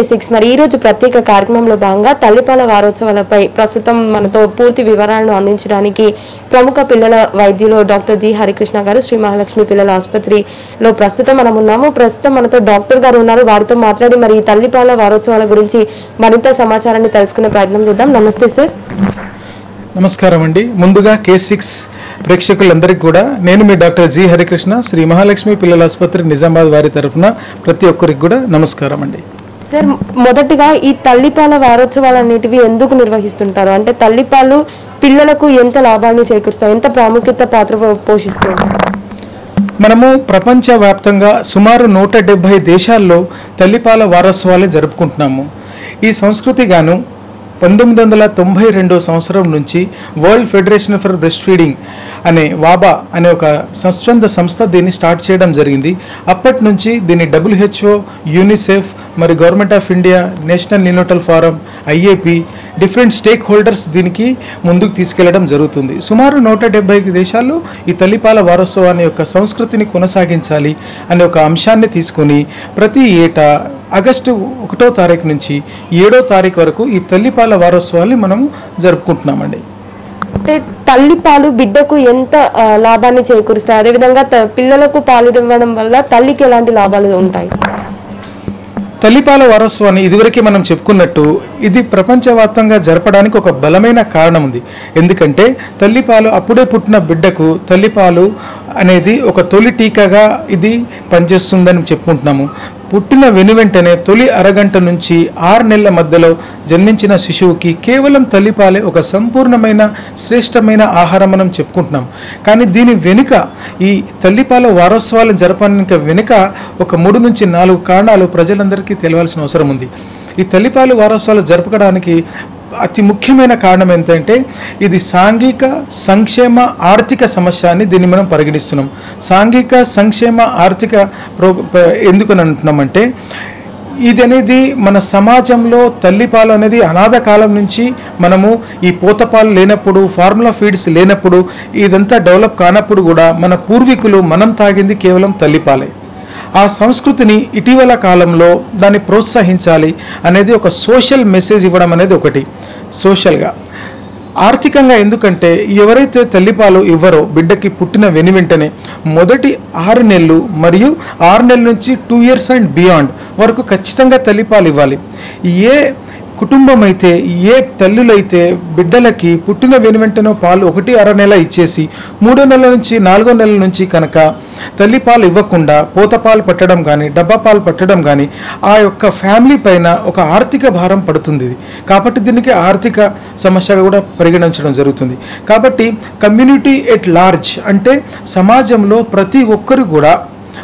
కే six మరి ఈ రోజు ప్రత్యేక కార్యక్రమంలో భాగంగా తల్లిపాల వారోత్సవాలపై ప్రస్తుతం మనతో పూర్తి వివరాలను అందించడానికి ప్రముఖ పిల్లల వైద్యులు డాక్టర్ జి హరికృష్ణ గారు శ్రీ మహాలక్ష్మి పిల్లల ఆసుపత్రిలో ప్రస్తుతం మనం ఉన్నాము. ప్రస్తుతం మనతో డాక్టర్ గారు ఉన్నారు. వారితో మాట్లాడి మరి తల్లిపాల వారోత్సవాల గురించి మరింత సమాచారాన్ని తెలుసుకునే ప్రయత్నం చేద్దాం. నమస్తే సార్. నమస్కారం అండి. ముందుగా కే సిక్స్ ప్రేక్షకులందరికీ కూడా నేను మీ డాక్టర్ జి హరికృష్ణ శ్రీ మహాలక్ష్మి పిల్లల ఆసుపత్రి నిజామాబాద్ వారి తరఫున ప్రతి ఒక్కరికి కూడా నమస్కారం అండి. సార్ మొదటిగా ఈ తల్లిపాల వారోత్సవాలు అనేటివి ఎందుకు నిర్వహిస్తుంటారు? అంటే తల్లిపాలు పిల్లలకు ఎంత లాభాన్ని చేకూరుస్తాయి? ఎంత ప్రాముఖ్యత పాత్ర పోషిస్తుంది మనము ప్రపంచవ్యాప్తంగా సుమారు నూట డెబ్భై దేశాల్లో తల్లిపాల వారోత్సవాలు జరుపుకుంటున్నాము. ఈ సంస్కృతి గాను పంతొమ్మిది వందల తొంభై రెండో సంవత్సరం నుంచి world federation for breastfeeding అనే వాబా అనే ఒక సస్వంత సంస్థ దీన్ని స్టార్ట్ చేయడం జరిగింది. అప్పటి నుంచి దీన్ని డబ్ల్యూహెచ్ఓ యూనిసెఫ్ మరి government of India national neonatal forum IAP different stakeholders దీనికి ముందుకు తీసుకెళ్ళడం జరుగుతుంది. సుమారు నూట డెబ్బై దేశాల్లో ఈ తల్లిపాల వారోత్సవాన్ని యొక్క సంస్కృతిని కొనసాగించాలి అనే ఒక అంశాన్ని తీసుకొని ప్రతి ఏటా ఆగస్టు ఒకటో తారీఖు నుంచి ఏడో తారీఖు వరకు ఈ తల్లిపాల వారోత్సవాన్ని మనం జరుపుకుంటున్నామండి. అంటే తల్లిపాలు బిడ్డకు ఎంత లాభాన్ని చేకూరుస్తాయి? అదేవిధంగా పిల్లలకు పాలు ఇవ్వడం వల్ల తల్లికి ఎలాంటి లాభాలు ఉంటాయి? తల్లిపాల వారోత్సవాన్ని ఇదివరకే మనం చెప్పుకున్నట్టు ఇది ప్రపంచవ్యాప్తంగా జరపడానికి ఒక బలమైన కారణం ఉంది. ఎందుకంటే తల్లిపాలు అప్పుడే పుట్టిన బిడ్డకు తల్లిపాలు అనేది ఒక తొలి టీకాగా ఇది పనిచేస్తుందని చెప్పుకుంటున్నాము. పుట్టిన వెను వెంటనే తొలి అరగంట నుంచి ఆరు నెలల మధ్యలో జన్మించిన శిశువుకి కేవలం తల్లిపాలే ఒక సంపూర్ణమైన శ్రేష్టమైన ఆహారం మనం చెప్పుకుంటున్నాం. కానీ దీని వెనుక ఈ తల్లిపాల వారోత్సవాలను జరపడానికి వెనుక ఒక మూడు నుంచి నాలుగు కారణాలు ప్రజలందరికీ తెలియాల్సిన అవసరం ఉంది. ఈ తల్లిపాలు వారోత్సవాలు జరపడానికి అతి ముఖ్యమైన కారణం ఏంటంటే ఇది సాంఘిక సంక్షేమ ఆర్థిక సమస్య అని దీన్ని మనం పరిగణిస్తున్నాం. సాంఘిక సంక్షేమ ఆర్థిక ప్రో ఎందుకని ఎందుకు అని అంటున్నామంటే ఇది అనేది మన సమాజంలో తల్లిపాలు అనేది అనాథ కాలం నుంచి మనము ఈ పోతపాలు లేనప్పుడు ఫార్ములా ఫీడ్స్ లేనప్పుడు ఇదంతా డెవలప్ కానప్పుడు కూడా మన పూర్వీకులు మనం తాగింది కేవలం తల్లిపాలే ఆ సంస్కృతిని ఇటీవల కాలంలో దాన్ని ప్రోత్సహించాలి అనేది ఒక సోషల్ మెసేజ్ ఇవ్వడం అనేది ఒకటి. సోషల్గా. ఆర్థికంగా ఎందుకంటే ఎవరైతే తల్లిపాలు ఇవ్వరో బిడ్డకి పుట్టిన వెను వెంటనే మొదటి ఆరు నెలలు మరియు ఆరు నెలల నుంచి టూ ఇయర్స్ అండ్ బియాండ్ వరకు ఖచ్చితంగా తల్లిపాలు ఇవ్వాలి. ఏ కుటుంబం అయితే ఏ తల్లులైతే బిడ్డలకి పుట్టిన వెను వెంటనే పాలు ఒకటి అర నెల ఇచ్చేసి మూడో నెల నుంచి నాలుగో నెలల నుంచి కనుక తల్లి పాలు ఇవ్వకుండా పూత పాలు పట్టడం కానీ డబ్బా పాలు పట్టడం కానీ ఆ యొక్క ఫ్యామిలీ పైన ఒక ఆర్థిక భారం పడుతుంది. ఇది కాబట్టి దీనికి ఆర్థిక సమస్యగా కూడా పరిగణించడం జరుగుతుంది. కాబట్టి కమ్యూనిటీ ఎట్ లార్జ్ అంటే సమాజంలో ప్రతి ఒక్కరు కూడా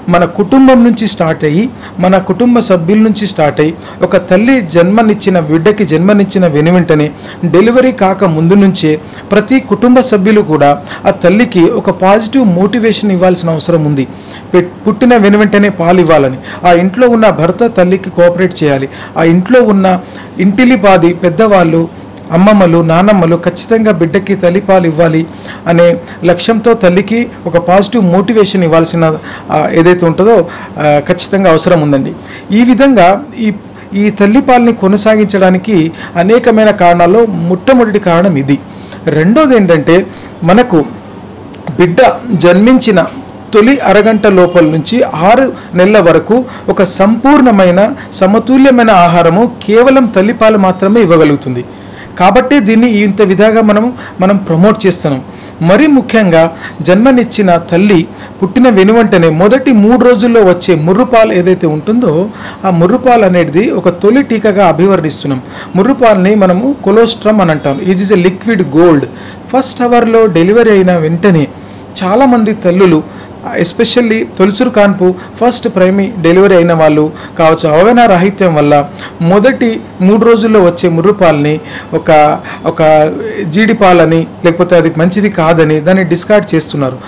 మన కుటుంబం నుంచి స్టార్ట్ అయ్యి మన కుటుంబ సభ్యుల నుంచి స్టార్ట్ అయ్యి ఒక తల్లి జన్మనిచ్చిన బిడ్డకి జన్మనిచ్చిన వెను వెంటనే డెలివరీ కాక ముందు నుంచే ప్రతి కుటుంబ సభ్యులు కూడా ఆ తల్లికి ఒక పాజిటివ్ మోటివేషన్ ఇవ్వాల్సిన అవసరం ఉంది. పుట్టిన వెను వెంటనే పాలు ఇవ్వాలని. ఆ ఇంట్లో ఉన్న భర్త తల్లికి కోఆపరేట్ చేయాలి. ఆ ఇంట్లో ఉన్న ఇంటిలి పాది పెద్దవాళ్ళు అమ్మమ్మలు నానమ్మలు ఖచ్చితంగా బిడ్డకి తల్లిపాలు ఇవ్వాలి అనే లక్ష్యంతో తల్లికి ఒక పాజిటివ్ మోటివేషన్ ఇవ్వాల్సిన ఏదైతే ఉంటుందో ఖచ్చితంగా అవసరం ఉందండి. ఈ విధంగా ఈ ఈ తల్లిపాలని కొనసాగించడానికి అనేకమైన కారణాల్లో మొట్టమొదటి కారణం ఇది. రెండోది ఏంటంటే మనకు బిడ్డ జన్మించిన తొలి అరగంట లోపల నుంచి ఆరు నెలల వరకు ఒక సంపూర్ణమైన సమతుల్యమైన ఆహారము కేవలం తల్లిపాలు మాత్రమే ఇవ్వగలుగుతుంది. కాబట్టి దీన్ని ఇంత విధంగా మనము మనం ప్రమోట్ చేస్తున్నాం. మరీ ముఖ్యంగా జన్మనిచ్చిన తల్లి పుట్టిన వెనువంటనే మొదటి మూడు రోజుల్లో వచ్చే ముర్రుపాలు ఏదైతే ఉంటుందో ఆ ముర్రుపాలు అనేది ఒక తొలి టీకాగా అభివర్ణిస్తున్నాం. ముర్రుపాలని మనము కొలోస్ట్రమ్ అని అంటాం. It is a liquid gold first అవర్లో డెలివరీ అయిన వెంటనే చాలామంది తల్లులు ఎస్పెషల్లీ తొలుచురు కాన్పు ఫస్ట్ ప్రైమీ డెలివరీ అయిన వాళ్ళు కావచ్చు అవగాహన రాహిత్యం వల్ల మొదటి మూడు రోజుల్లో వచ్చే ముర్రుపాలని ఒక ఒక జీడిపాలని లేకపోతే అది మంచిది కాదని దాన్ని డిస్కార్డ్ చేస్తున్నారు.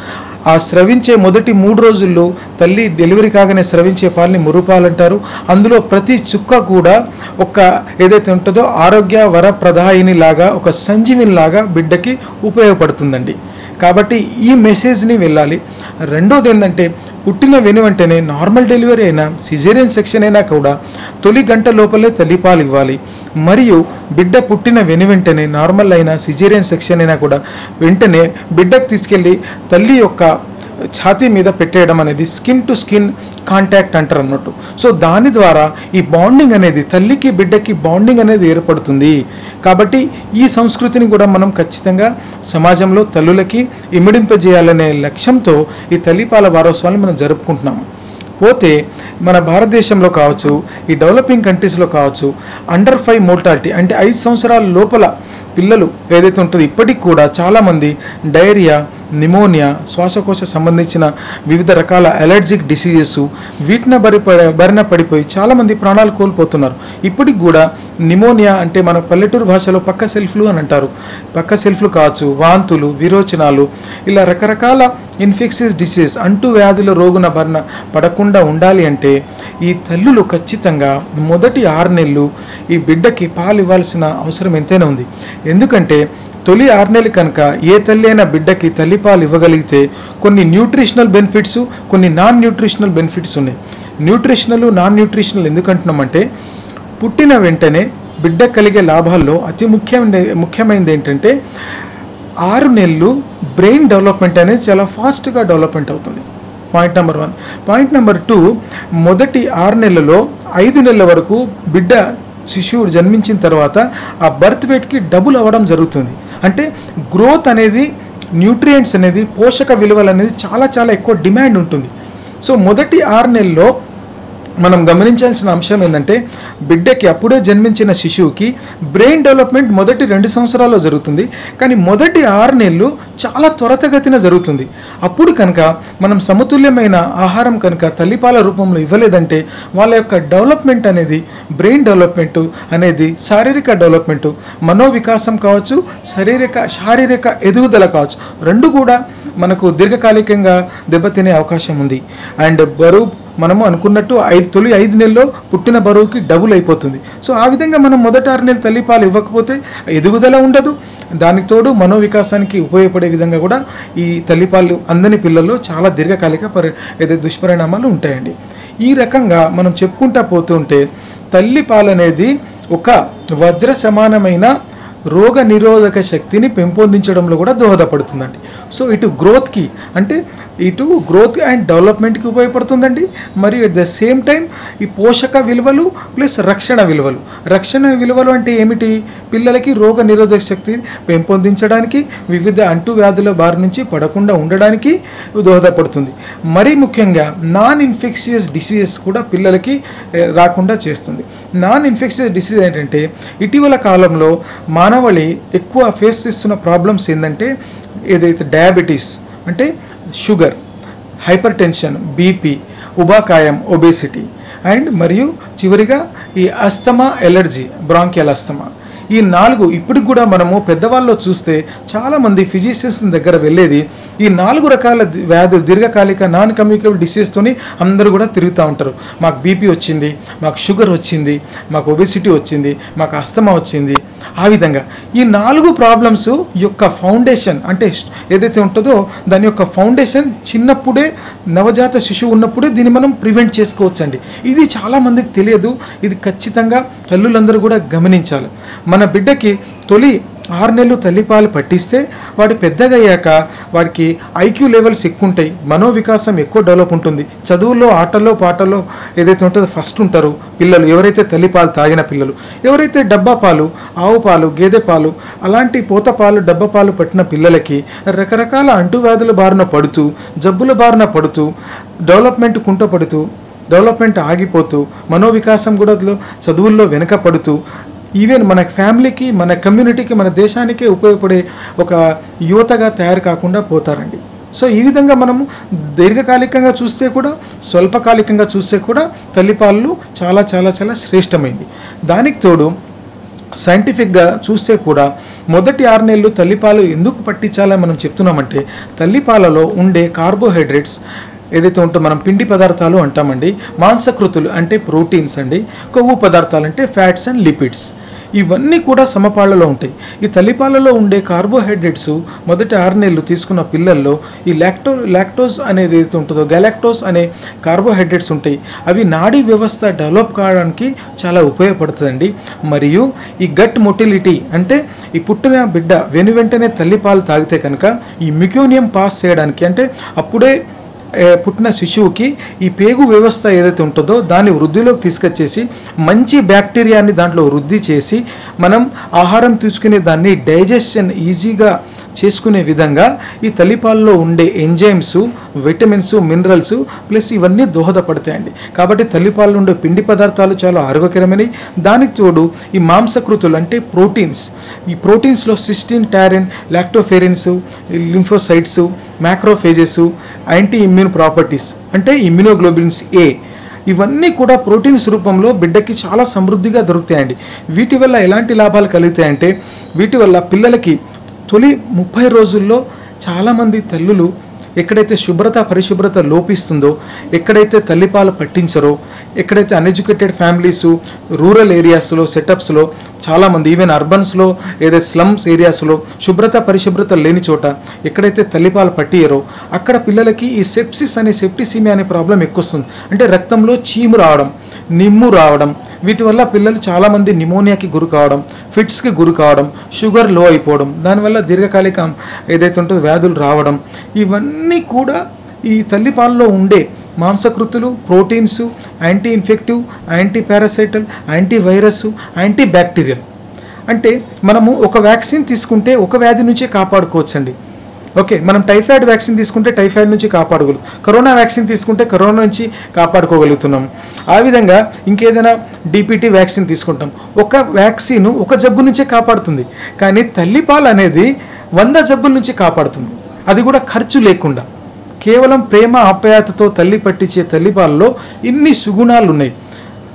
ఆ స్రవించే మొదటి మూడు రోజుల్లో తల్లి డెలివరీ కాగానే స్రవించే పాలని మురుపాలంటారు అందులో ప్రతి చుక్క కూడా ఒక ఏదైతే ఉంటుందో ఆరోగ్య వర ప్రదాయిని లాగా ఒక సంజీవిని లాగా బిడ్డకి ఉపయోగపడుతుందండి. కాబట్టి ఈ మెసేజ్ని వెళ్ళాలి. రెండోది ఏంటంటే పుట్టిన వెను వెంటనే నార్మల్ డెలివరీ అయినా సిజేరియన్ సెక్షన్ అయినా కూడా తొలి గంట లోపలే తల్లిపాలు ఇవ్వాలి. మరియు బిడ్డ పుట్టిన వెను వెంటనే నార్మల్ అయినా సిజేరియన్ సెక్షన్ అయినా కూడా వెంటనే బిడ్డకు తీసుకెళ్ళి తల్లి యొక్క ఛాతీ మీద పెట్టేయడం అనేది స్కిన్ టు స్కిన్ కాంటాక్ట్ అంటారు అన్నట్టు. సో దాని ద్వారా ఈ బాండింగ్ అనేది తల్లికి బిడ్డకి బాండింగ్ అనేది ఏర్పడుతుంది. కాబట్టి ఈ సంస్కృతిని కూడా మనం ఖచ్చితంగా సమాజంలో తల్లులకి ఇమిడింపజేయాలనే లక్ష్యంతో ఈ తల్లిపాల వారోత్సవాన్ని మనం జరుపుకుంటున్నాము. పోతే మన భారతదేశంలో కావచ్చు ఈ డెవలపింగ్ కంట్రీస్లో కావచ్చు అండర్ ఫైవ్ మోర్టాలిటీ అంటే ఐదు సంవత్సరాల లోపల పిల్లలు ఏదైతే ఉంటుందో ఇప్పటికి కూడా చాలామంది డైరియా నిమోనియా శ్వాసకోశ సంబంధించిన వివిధ రకాల అలర్జిక్ డిసీజెస్ వీటిన బరి బరిన పడిపోయి చాలామంది ప్రాణాలు కోల్పోతున్నారు. ఇప్పటికి కూడా నిమోనియా అంటే మన పల్లెటూరు భాషలో పక్క సెల్ఫ్లు అని అంటారు. పక్క సెల్ఫ్లు కావచ్చు వాంతులు విరోచనాలు ఇలా రకరకాల ఇన్ఫెక్షన్స్ డిసీజ్ అంటు వ్యాధుల రోగున భరణ పడకుండా ఉండాలి అంటే ఈ తల్లులు ఖచ్చితంగా మొదటి ఆరు నెలలు ఈ బిడ్డకి పాలు ఇవ్వాల్సిన అవసరం ఎంతైనా ఉంది. ఎందుకంటే తొలి ఆరు నెలలు కనుక ఏ తల్లి అయినా బిడ్డకి తల్లిపాలు ఇవ్వగలిగితే కొన్ని న్యూట్రిషనల్ బెనిఫిట్స్ కొన్ని నాన్ న్యూట్రిషనల్ బెనిఫిట్స్ ఉన్నాయి. న్యూట్రిషనల్ నాన్ న్యూట్రిషనల్ ఎందుకంటున్నామంటే పుట్టిన వెంటనే బిడ్డ కలిగే లాభాల్లో అతి ముఖ్యమైన ముఖ్యమైనది ఏంటంటే ఆరు నెలలు బ్రెయిన్ డెవలప్మెంట్ అనేది చాలా ఫాస్ట్గా డెవలప్మెంట్ అవుతుంది. Point number one. Point number two మొదటి ఆరు నెలలలో ఐదు నెలల వరకు బిడ్డ శిశువుడు జన్మించిన తర్వాత ఆ బర్త్ వెయిట్కి డబుల్ అవ్వడం జరుగుతుంది. అంటే గ్రోత్ అనేది న్యూట్రియంట్స్ అనేది పోషక విలువలు అనేది చాలా చాలా ఎక్కువ డిమాండ్ ఉంటుంది. సో మొదటి ఆరు నెలల్లో మనం గమనించాల్సిన అంశం ఏంటంటే బిడ్డకి అప్పుడే జన్మించిన శిశువుకి బ్రెయిన్ డెవలప్మెంట్ మొదటి రెండు సంవత్సరాల్లో జరుగుతుంది. కానీ మొదటి ఆరు నెలలు చాలా త్వరతగతిన జరుగుతుంది. అప్పుడు కనుక మనం సమతుల్యమైన ఆహారం కనుక తల్లిపాల రూపంలో ఇవ్వలేదంటే వాళ్ళ యొక్క డెవలప్మెంట్ అనేది బ్రెయిన్ డెవలప్మెంట్ అనేది శారీరక డెవలప్మెంట్ మనోవికాసం కావచ్చు శారీరక శారీరక ఎదుగుదల కావచ్చు రెండు కూడా మనకు దీర్ఘకాలికంగా దెబ్బతినే అవకాశం ఉంది. అండ్ బరువు మనము అనుకున్నట్టు ఐదు తొలి ఐదు నెలల్లో పుట్టిన బరువుకి డబుల్ అయిపోతుంది. సో ఆ విధంగా మనం మొదట ఆరు నెలలు తల్లిపాలు ఇవ్వకపోతే ఎదుగుదల ఉండదు. దానికి తోడు మనోవికాసానికి ఉపయోగపడే విధంగా కూడా ఈ తల్లిపాలు అందని పిల్లల్లో చాలా దీర్ఘకాలిక పరి ఏదైతే దుష్పరిణామాలు ఉంటాయండి. ఈ రకంగా మనం చెప్పుకుంటా పోతుంటే తల్లిపాలు అనేది ఒక వజ్ర సమానమైన రోగ నిరోధక శక్తిని పెంపొందించడంలో కూడా దోహదపడుతుందండి. సో ఇటు గ్రోత్కి అంటే ఇటు గ్రోత్ అండ్ డెవలప్మెంట్కి ఉపయోగపడుతుందండి. మరియు ఎట్ ద సేమ్ టైం ఈ పోషక విలువలు ప్లస్ రక్షణ విలువలు. రక్షణ విలువలు అంటే ఏమిటి? పిల్లలకి రోగ నిరోధక శక్తి పెంపొందించడానికి వివిధ అంటువ్యాధుల బారి నుంచి పడకుండా ఉండడానికి దోహదపడుతుంది. మరీ ముఖ్యంగా నాన్ ఇన్ఫెక్షియస్ డిసీజెస్ కూడా పిల్లలకి eh, రాకుండా చేస్తుంది. నాన్ ఇన్ఫెక్షియస్ డిసీజ్ ఏంటంటే ఇటీవల కాలంలో మానవళి ఎక్కువ ఫేస్ చేస్తున్న ప్రాబ్లమ్స్ ఏంటంటే ఏదైతే డయాబెటీస్ అంటే షుగర్ హైపర్ టెన్షన్ బీపీ ఉబాకాయం ఒబేసిటీ అండ్ మరియు చివరిగా ఈ అస్తమా ఎలర్జీ బ్రాంకియల్ అస్తమా. ఈ నాలుగు ఇప్పటికి కూడా మనము పెద్దవాళ్ళలో చూస్తే చాలామంది ఫిజిషియన్స్ దగ్గర వెళ్ళేది ఈ నాలుగు రకాల వ్యాధులు దీర్ఘకాలిక నాన్ కమ్యూనికబుల్ డిసీజ్తోని అందరూ కూడా తిరుగుతూ ఉంటారు. మాకు బీపీ వచ్చింది మాకు షుగర్ వచ్చింది మాకు ఒబెసిటీ వచ్చింది మాకు అస్తమా వచ్చింది. ఆ విధంగా ఈ నాలుగు ప్రాబ్లమ్స్ యొక్క ఫౌండేషన్ అంటే ఏదైతే ఉంటుందో దాని యొక్క ఫౌండేషన్ చిన్నప్పుడే నవజాత శిశువు ఉన్నప్పుడే దీన్ని మనం ప్రివెంట్ చేసుకోవచ్చండి. ఇది చాలామందికి తెలియదు. ఇది ఖచ్చితంగా తల్లులందరూ కూడా గమనించాలి. మన బిడ్డకి తొలి ఆరు నెలలు తల్లిపాలు పట్టిస్తే వాడు పెద్దగయ్యాక వాడికి ఐక్యూ లెవెల్స్ ఎక్కువ ఉంటాయి మనోవికాసం ఎక్కువ డెవలప్ ఉంటుంది. చదువుల్లో ఆటల్లో పాటల్లో ఏదైతే ఉంటుందో ఫస్ట్ ఉంటారు పిల్లలు. ఎవరైతే తల్లిపాలు తాగిన పిల్లలు ఎవరైతే డబ్బా పాలు ఆవు పాలు గేదె పాలు అలాంటి పూత పాలు డబ్బా పాలు పట్టిన పిల్లలకి రకరకాల అంటువ్యాధుల బారిన పడుతూ జబ్బుల బారిన పడుతూ డెవలప్మెంట్ కుంటపడుతూ డెవలప్మెంట్ ఆగిపోతూ మనోవికాసం కూడా చదువుల్లో చదువుల్లో వెనకపడుతూ ఈవెన్ మన ఫ్యామిలీకి మన కమ్యూనిటీకి మన దేశానికే ఉపయోగపడే ఒక యువతగా తయారు కాకుండా పోతారండి. సో ఈ విధంగా మనము దీర్ఘకాలికంగా చూస్తే కూడా స్వల్పకాలికంగా చూస్తే కూడా తల్లిపాలు చాలా చాలా చాలా శ్రేష్టమైంది. దానికి తోడు సైంటిఫిక్గా చూస్తే కూడా మొదటి ఆరు నెలలు తల్లిపాలు ఎందుకు పట్టించాలని మనం చెప్తున్నామంటే తల్లిపాలలో ఉండే కార్బోహైడ్రేట్స్ ఏదైతే ఉంటుందో మనం పిండి పదార్థాలు అంటామండి మాంసకృతులు అంటే ప్రోటీన్స్ అండి కొవ్వు పదార్థాలు అంటే ఫ్యాట్స్ అండ్ లిపిడ్స్. ఇవన్నీ కూడా సమపాళ్ళలో ఉంటాయి. ఈ తల్లిపాలలో ఉండే కార్బోహైడ్రేట్స్ మొదటి ఆరు నెలలు తీసుకున్న పిల్లల్లో ఈ లాక్టో లాక్టోస్ అనేది ఏదైతే ఉంటుందో గెలాక్టోస్ అనే కార్బోహైడ్రేట్స్ ఉంటాయి. అవి నాడీ వ్యవస్థ డెవలప్ కావడానికి చాలా ఉపయోగపడుతుందండి. మరియు ఈ గట్ మొటిలిటీ అంటే ఈ పుట్టిన బిడ్డ వెను వెంటనే తల్లిపాలు తాగితే కనుక ఈ మిక్యూనియం పాస్ చేయడానికి అంటే అప్పుడే పుట్టిన శిశువుకి ఈ పేగు వ్యవస్థ ఏదైతే ఉంటుందో దాన్ని వృద్ధిలోకి తీసుకొచ్చేసి మంచి బ్యాక్టీరియాని దాంట్లో వృద్ధి చేసి మనం ఆహారం తీసుకునే దాన్ని డైజెషన్ ఈజీగా చేసుకునే విధంగా ఈ తల్లిపాలలో ఉండే ఎంజైమ్స్ విటమిన్స్ మినరల్స్ ప్లస్ ఇవన్నీ దోహదపడతాయండి. కాబట్టి తల్లిపాలలో ఉండే పిండి పదార్థాలు చాలా ఆరోగ్యకరమైనవి. దానికి తోడు ఈ మాంసకృతులు అంటే ప్రోటీన్స్. ఈ ప్రోటీన్స్లో cystine taurine lactoferrins lymphocytes macrophages anti immune properties అంటే ఇమ్యూనోగ్లోబిన్స్ ఏ ఇవన్నీ కూడా ప్రోటీన్స్ రూపంలో బిడ్డకి చాలా సమృద్ధిగా దొరుకుతాయండి. వీటి వల్ల ఎలాంటి లాభాలు కలుగుతాయంటే వీటి వల్ల పిల్లలకి తొలి ముప్పై రోజుల్లో చాలామంది తల్లులు ఎక్కడైతే శుభ్రత పరిశుభ్రత లోపిస్తుందో ఎక్కడైతే తల్లిపాలు పట్టించరో ఎక్కడైతే అన్ఎడ్యుకేటెడ్ ఫ్యామిలీస్ రూరల్ ఏరియాస్లో సెటప్స్లో చాలామంది ఈవెన్ అర్బన్స్లో ఏదైతే స్లమ్స్ ఏరియాస్లో శుభ్రత పరిశుభ్రత లేని చోట ఎక్కడైతే తల్లిపాలు పట్టియరో అక్కడ పిల్లలకి ఈ సెప్సిస్ అనే సెప్టిసిమియా అనే ప్రాబ్లం ఎక్కువ వస్తుంది అంటే రక్తంలో చీము రావడం నిమ్ము రావడం వీటి వల్ల పిల్లలు చాలామంది నిమోనియాకి గురి కావడం ఫిట్స్కి గురి కావడం షుగర్లో అయిపోవడం దానివల్ల దీర్ఘకాలిక ఏదైతే ఉంటుందో వ్యాధులు రావడం ఇవన్నీ కూడా ఈ తల్లిపాలలో ఉండే మాంసకృతులు proteins anti infective anti parasitical anti virus anti bacterial అంటే మనము ఒక వ్యాక్సిన్ తీసుకుంటే ఒక వ్యాధి నుంచే కాపాడుకోవచ్చండి. ఓకే మనం టైఫాయిడ్ వ్యాక్సిన్ తీసుకుంటే టైఫాయిడ్ నుంచి కాపాడగలు కరోనా వ్యాక్సిన్ తీసుకుంటే కరోనా నుంచి కాపాడుకోగలుగుతున్నాం. ఆ విధంగా ఇంకేదైనా డిపిటీ వ్యాక్సిన్ తీసుకుంటాం. ఒక వ్యాక్సిన్ ఒక జబ్బు నుంచే కాపాడుతుంది. కానీ తల్లిపాలు అనేది వంద జబ్బుల నుంచి కాపాడుతుంది. అది కూడా ఖర్చు లేకుండా. కేవలం ప్రేమ ఆప్యాయతతో తల్లి పట్టించే తల్లిపాలలో ఇన్ని సుగుణాలు ఉన్నాయి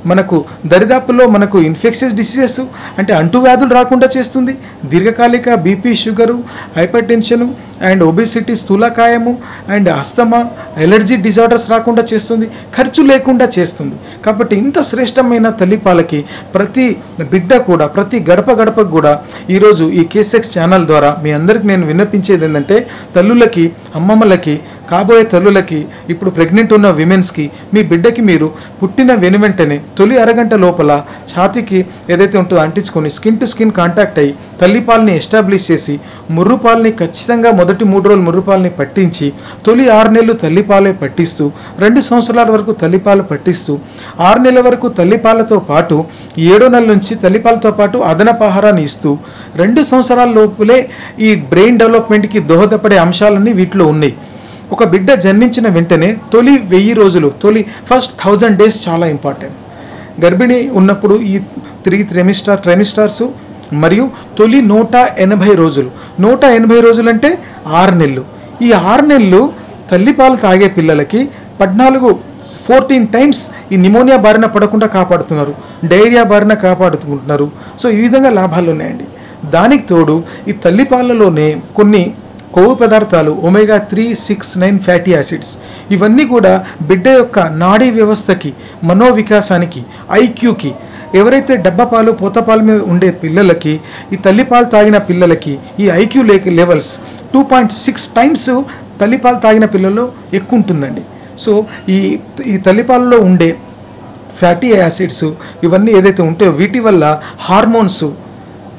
మనకు దరిదాపుల్లో మనకు ఇన్ఫెక్షన్స్ డిసీజెస్ అంటే అంటువ్యాధులు రాకుండా చేస్తుంది. దీర్ఘకాలిక BP sugar hypertension and obesity స్థూలకాయము and asthma allergy disorders రాకుండా చేస్తుంది ఖర్చు లేకుండా చేస్తుంది. కాబట్టి ఇంత శ్రేష్టమైన తల్లిపాలకి ప్రతి బిడ్డ కూడా ప్రతి గడప గడపకు కూడా ఈరోజు ఈ కేసెక్స్ ఛానల్ ద్వారా మీ అందరికి నేను విన్నపించేది ఏంటంటే తల్లులకి అమ్మమ్మలకి కాబోయే తల్లులకి ఇప్పుడు ప్రెగ్నెంట్ ఉన్న విమెన్స్కి మీ బిడ్డకి మీరు పుట్టిన వెను వెంటనే తొలి అరగంట లోపల ఛాతీకి ఏదైతే ఉంటుందో అంటించుకొని స్కిన్ టు స్కిన్ కాంటాక్ట్ అయ్యి తల్లిపాలని ఎస్టాబ్లిష్ చేసి ముర్రుపాలని ఖచ్చితంగా మొదటి మూడు రోజులు ముర్రుపాలని పట్టించి తొలి ఆరు నెలలు తల్లిపాలే పట్టిస్తూ రెండు సంవత్సరాల వరకు తల్లిపాలు పట్టిస్తూ ఆరు నెలల వరకు తల్లిపాలతో పాటు ఏడో నెల నుంచి తల్లిపాలతో పాటు అదనపాహారాన్ని ఇస్తూ రెండు సంవత్సరాల లోపులే ఈ బ్రెయిన్ డెవలప్మెంట్కి దోహదపడే అంశాలన్నీ వీటిలో ఉన్నాయి. ఒక బిడ్డ జన్మించిన వెంటనే తొలి వెయ్యి రోజులు తొలి ఫస్ట్ థౌజండ్ డేస్ చాలా ఇంపార్టెంట్. గర్భిణి ఉన్నప్పుడు ఈ త్రీ త్రెమిస్టార్ ట్రెమిస్టార్స్ మరియు తొలి నూట ఎనభై రోజులు. నూట ఎనభై రోజులు అంటే ఆరు నెలలు. ఈ ఆరు నెలలు తల్లిపాలు తాగే పిల్లలకి పద్నాలుగు ఫోర్టీన్ టైమ్స్ ఈ నిమోనియా బారిన పడకుండా కాపాడుతున్నారు. డైరియా బారిన కాపాడుకుంటున్నారు. సో ఈ విధంగా లాభాలు ఉన్నాయండి. దానికి తోడు ఈ తల్లిపాలలోనే కొన్ని కొవ్వు పదార్థాలు omega three six nine fatty acids ఇవన్నీ కూడా బిడ్డ యొక్క నాడీ వ్యవస్థకి మనోవికాసానికి ఐక్యూకి ఎవరైతే డబ్బపాలు పోతపాలు మీద ఉండే పిల్లలకి ఈ తల్లిపాలు తాగిన పిల్లలకి ఈ ఐక్యూ లే levels two point six times తల్లిపాలు తాగిన పిల్లల్లో ఎక్కువ ఉంటుందండి సో ఈ ఈ తల్లిపాలలో ఉండే ఫ్యాటీ యాసిడ్స్ ఇవన్నీ ఏదైతే ఉంటాయో వీటి వల్ల హార్మోన్స్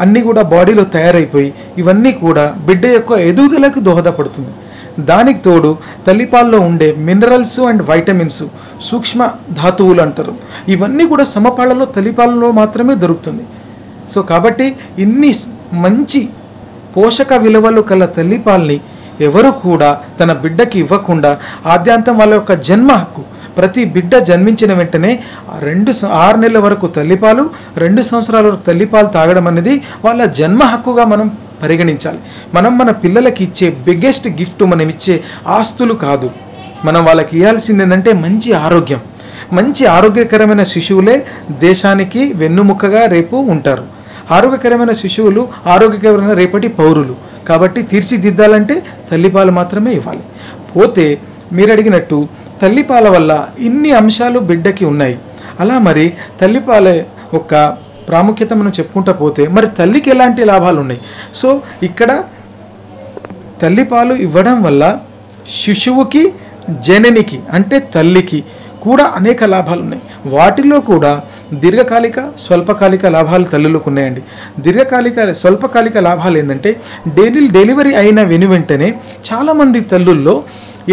అన్నీ కూడా బాడీలో తయారైపోయి ఇవన్నీ కూడా బిడ్డ యొక్క ఎదుగుదలకు దోహదపడుతుంది. దానికి తోడు తల్లిపాల్లో ఉండే మినరల్స్ అండ్ వైటమిన్స్ సూక్ష్మ ధాతువులు అంటారు. ఇవన్నీ కూడా సమపాళ్ళలో తల్లిపాలలో మాత్రమే దొరుకుతుంది. సో కాబట్టి ఇన్ని మంచి పోషక విలువలు కల తల్లిపాల్ని ఎవరు కూడా తన బిడ్డకి ఇవ్వకుండా ఆద్యాంతం వాళ్ళ యొక్క జన్మ హక్కు ప్రతి బిడ్డ జన్మించిన వెంటనే రెండు ఆరు నెలల వరకు తల్లిపాలు రెండు సంవత్సరాల వరకు తల్లిపాలు తాగడం అనేది వాళ్ళ జన్మ హక్కుగా మనం పరిగణించాలి. మనం మన పిల్లలకి ఇచ్చే బిగ్గెస్ట్ గిఫ్ట్ మనం ఇచ్చే ఆస్తులు కాదు. మనం వాళ్ళకి ఇవ్వాల్సింది ఏంటంటే మంచి ఆరోగ్యం. మంచి ఆరోగ్యకరమైన శిశువులే దేశానికి వెన్నుముక్కగా రేపు ఉంటారు. ఆరోగ్యకరమైన శిశువులు ఆరోగ్యకరమైన రేపటి పౌరులు. కాబట్టి తీర్చిదిద్దాలంటే తల్లిపాలు మాత్రమే ఇవ్వాలి. పోతే మీరు అడిగినట్టు తల్లిపాల వల్ల ఇన్ని అంశాలు బిడ్డకి ఉన్నాయి. అలా మరి తల్లిపాల ఒక ప్రాముఖ్యత మనం చెప్పుకుంటా పోతే మరి తల్లికి ఎలాంటి లాభాలు ఉన్నాయి? సో ఇక్కడ తల్లిపాలు ఇవ్వడం వల్ల శిశువుకి జననికి అంటే తల్లికి కూడా అనేక లాభాలు ఉన్నాయి. వాటిలో కూడా దీర్ఘకాలిక స్వల్పకాలిక లాభాలు తల్లులకు ఉన్నాయండి. దీర్ఘకాలిక స్వల్పకాలిక లాభాలు ఏంటంటే డైలీ డెలివరీ అయిన వెను వెంటనే చాలామంది తల్లుల్లో